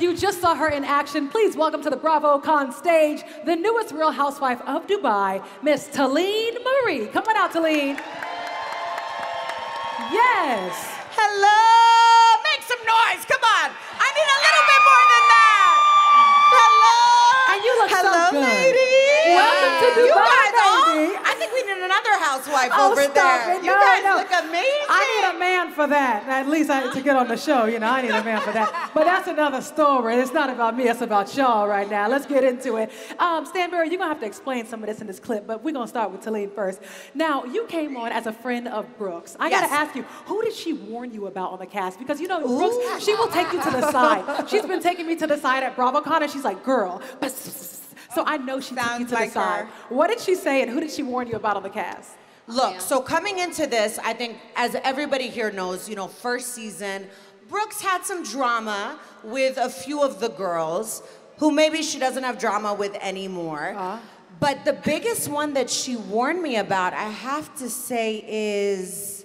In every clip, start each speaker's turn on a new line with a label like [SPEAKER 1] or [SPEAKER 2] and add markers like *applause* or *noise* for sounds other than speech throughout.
[SPEAKER 1] You just saw her in action. Please welcome to the Bravo Con stage the newest Real Housewife of Dubai, Miss Taleen Marie. Come on out, Taleen. Yes.
[SPEAKER 2] Hello! Make some noise, come on! Housewife
[SPEAKER 1] Oh,
[SPEAKER 2] over there.
[SPEAKER 1] it.
[SPEAKER 2] You
[SPEAKER 1] No,
[SPEAKER 2] guys
[SPEAKER 1] no.
[SPEAKER 2] look amazing!
[SPEAKER 1] I need a man for that. At least I, to get on the show, you know, I need a man for that. But that's another story. It's not about me, it's about y'all right now. Let's get into it. Um, Stanbury, you're gonna have to explain some of this in this clip, but we're gonna start with Taleen first. Now, you came on as a friend of Brooks. I gotta ask you, who did she warn you about on the cast? Because you know, Brooks, she will take you to the side. She's been taking me to the side at BravoCon, and she's like, girl. So I know she took you to
[SPEAKER 2] like
[SPEAKER 1] the side.
[SPEAKER 2] her.
[SPEAKER 1] What did she say, and who did she warn you about on the cast?
[SPEAKER 2] Look, so coming into this, I think as everybody here knows, you know, first season, Brooks had some drama with a few of the girls who maybe she doesn't have drama with anymore. But the biggest one that she warned me about, I have to say, is.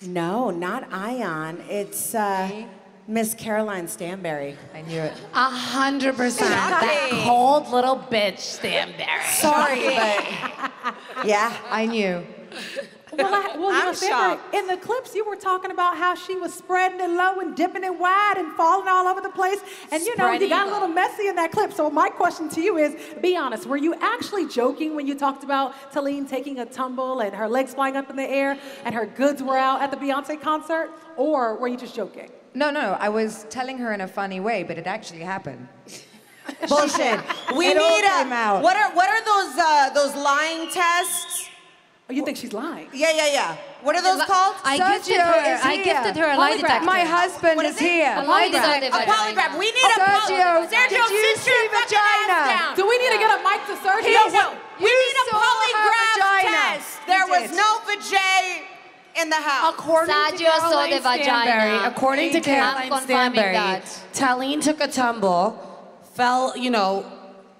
[SPEAKER 2] No, not Ayan. It's uh, Miss Caroline Stanbury.
[SPEAKER 3] I knew it. A hundred percent. That cold little bitch, Stanbury.
[SPEAKER 2] Sorry, but *laughs* yeah.
[SPEAKER 3] I knew.
[SPEAKER 1] Well, I, well
[SPEAKER 2] I'm shocked.
[SPEAKER 1] in the clips, you were talking about how she was spreading it low and dipping it wide and falling all over the place. And you know, you got a little messy in that clip. So my question to you is, be honest, were you actually joking when you talked about Taleen taking a tumble and her legs flying up in the air and her goods were out at the Beyonce concert? Or were you just joking?
[SPEAKER 4] No, no, I was telling her in a funny way, but it actually happened. *laughs*
[SPEAKER 2] Bullshit. We
[SPEAKER 4] It all
[SPEAKER 2] need a.
[SPEAKER 4] out.
[SPEAKER 2] What are what are those uh, those lying tests?
[SPEAKER 1] Oh, you think she's lying?
[SPEAKER 2] Yeah, yeah, yeah. What are those called?
[SPEAKER 5] I
[SPEAKER 4] Sergio
[SPEAKER 5] gifted her.
[SPEAKER 4] is
[SPEAKER 5] I gifted her a lie detector.
[SPEAKER 4] My husband
[SPEAKER 2] What
[SPEAKER 4] is,
[SPEAKER 2] is
[SPEAKER 4] here.
[SPEAKER 5] A lie
[SPEAKER 1] Polygraph.
[SPEAKER 5] detector.
[SPEAKER 2] a polygraph. We need a polygraph. Sergio,
[SPEAKER 4] did you
[SPEAKER 2] sit
[SPEAKER 4] see
[SPEAKER 2] your
[SPEAKER 4] vagina?
[SPEAKER 2] ass down.
[SPEAKER 1] Do we need to get a mic to Sergio?
[SPEAKER 2] He's-
[SPEAKER 1] What-
[SPEAKER 2] we need a polygraph test. There was no vajay in the house.
[SPEAKER 3] According
[SPEAKER 5] Sergio
[SPEAKER 3] to
[SPEAKER 5] saw
[SPEAKER 3] Caroline
[SPEAKER 5] the vagina.
[SPEAKER 3] Stanbury, according to
[SPEAKER 5] I'm
[SPEAKER 3] Caroline
[SPEAKER 5] confirming
[SPEAKER 3] Stanbury,
[SPEAKER 5] that.
[SPEAKER 3] Taleen took a tumble, fell, you know,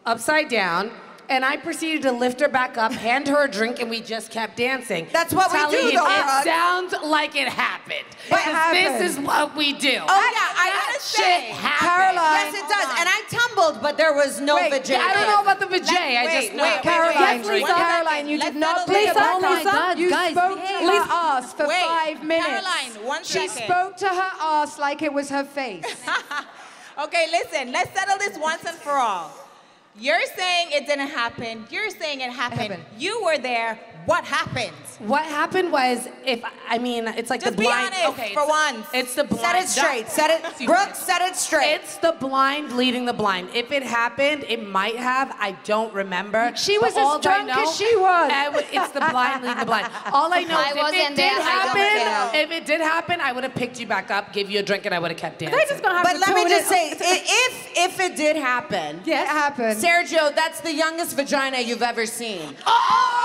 [SPEAKER 3] upside down, and I proceeded to lift her back up, hand her a drink, and we just kept dancing.
[SPEAKER 2] That's what we do, though,
[SPEAKER 3] It sounds like it happened.
[SPEAKER 2] But-
[SPEAKER 3] Because this is what we do.
[SPEAKER 2] Oh yeah, I
[SPEAKER 3] that
[SPEAKER 2] gotta
[SPEAKER 3] shit
[SPEAKER 2] say,
[SPEAKER 3] happened.
[SPEAKER 4] Caroline.
[SPEAKER 2] Yes, it does. And I tumbled, but there was no
[SPEAKER 4] Wait,
[SPEAKER 2] vajay.
[SPEAKER 3] I don't know about the vajay. I
[SPEAKER 2] Wait,
[SPEAKER 3] just know.
[SPEAKER 2] wait, wait,
[SPEAKER 4] Caroline,
[SPEAKER 2] wait, wait.
[SPEAKER 4] Caroline, you did not
[SPEAKER 2] settle
[SPEAKER 4] pick
[SPEAKER 2] this.
[SPEAKER 4] up Lesa,
[SPEAKER 1] oh my. God,
[SPEAKER 4] You
[SPEAKER 5] guys,
[SPEAKER 4] spoke to
[SPEAKER 5] behave.
[SPEAKER 4] her ass for
[SPEAKER 2] Wait,
[SPEAKER 4] five minutes.
[SPEAKER 6] Caroline, one
[SPEAKER 4] She spoke to her ass like it was her face. *laughs*
[SPEAKER 6] Okay, listen, let's settle this once and for all. You're saying it didn't happen. You're saying it happened.
[SPEAKER 4] happened.
[SPEAKER 6] You were there. What happened?
[SPEAKER 3] What happened was, if I mean, it's like
[SPEAKER 6] Just
[SPEAKER 3] the
[SPEAKER 6] be
[SPEAKER 3] blind.
[SPEAKER 6] honest
[SPEAKER 3] okay,
[SPEAKER 6] for once.
[SPEAKER 3] It's the blind.
[SPEAKER 2] Set it straight. Set it. *laughs* Brooke, set it straight.
[SPEAKER 3] It's the blind leading the blind. If it happened, it might have. I don't remember.
[SPEAKER 4] She was
[SPEAKER 3] But
[SPEAKER 4] as drunk
[SPEAKER 3] know-
[SPEAKER 4] as she was. *laughs*
[SPEAKER 3] I it's the blind leading the blind. All I know
[SPEAKER 5] I
[SPEAKER 3] is if
[SPEAKER 5] wasn't
[SPEAKER 3] it did
[SPEAKER 5] there,
[SPEAKER 3] happen,
[SPEAKER 5] care.
[SPEAKER 3] if it did happen, I would have picked you back up, give you a drink, and I would have kept dancing.
[SPEAKER 1] They just gonna have
[SPEAKER 2] but
[SPEAKER 1] to
[SPEAKER 2] let me just say, if if it did happen,
[SPEAKER 1] Yes.
[SPEAKER 4] It happened.
[SPEAKER 2] Sergio, that's the youngest vagina you've ever seen.
[SPEAKER 3] Oh!